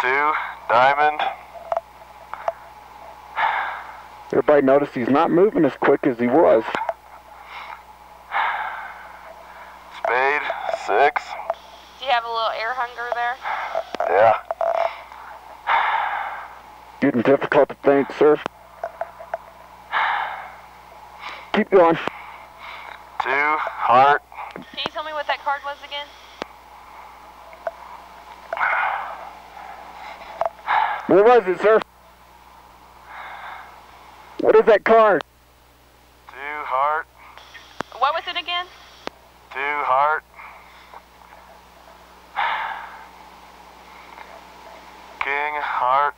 Two, Diamond. Everybody noticed he's not moving as quick as he was. Spade, six. Do you have a little air hunger there? Yeah. Getting difficult to think, sir. Keep going. Two, Heart. Can you tell me what that card was again? What was it, sir? What is that card? Two, Heart. What was it again? Two, Heart. King, Heart.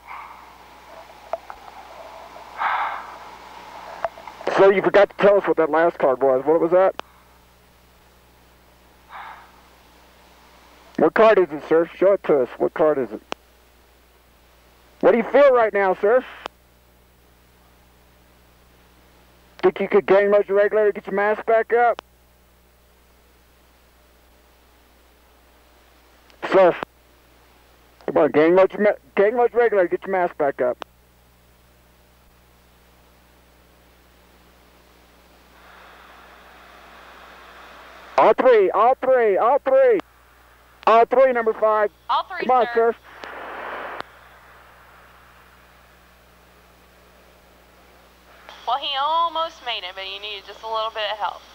So you forgot to tell us what that last card was. What was that? What card is it, sir? Show it to us. What card is it? What do you feel right now, sir? Think you could gang load your regulator, get your mask back up? Sir, come on, gang load your, ma- gang load your regulator, get your mask back up. All three, all three, all three. All three, number five. All three, Come on, sir. sir. He almost made it, but he needed just a little bit of help.